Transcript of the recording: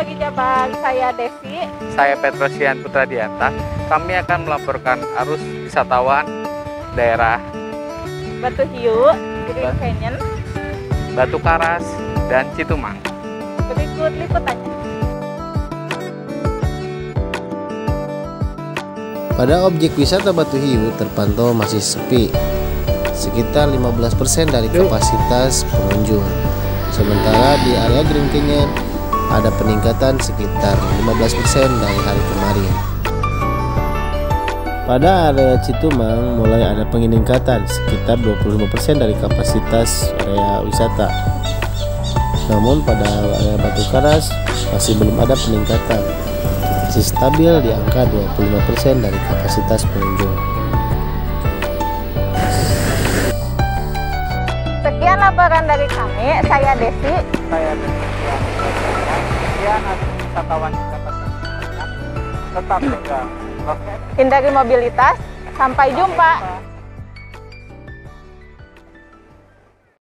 Lagi Jabang, saya Desi. Saya Petrosian Putra Dianta. Kami akan melaporkan arus wisatawan daerah Batu Hiu, Green Canyon. Batu Karas dan Citumang. Berikut liputannya. Pada objek wisata Batu Hiu terpantau masih sepi, sekitar 15% dari kapasitas pengunjung. Sementara di area Green Canyon ada peningkatan sekitar 15% dari hari kemarin. Pada area Citumang mulai ada peningkatan sekitar 25% dari kapasitas area wisata. Namun pada area Batu Karas masih belum ada peningkatan. Masih stabil di angka 25% dari kapasitas pengunjung. Sekian laporan dari kami, saya Desi. Saya Petrosian wisatawan dapat. Tetap jaga prokes. Hindari mobilitas. Sampai jumpa.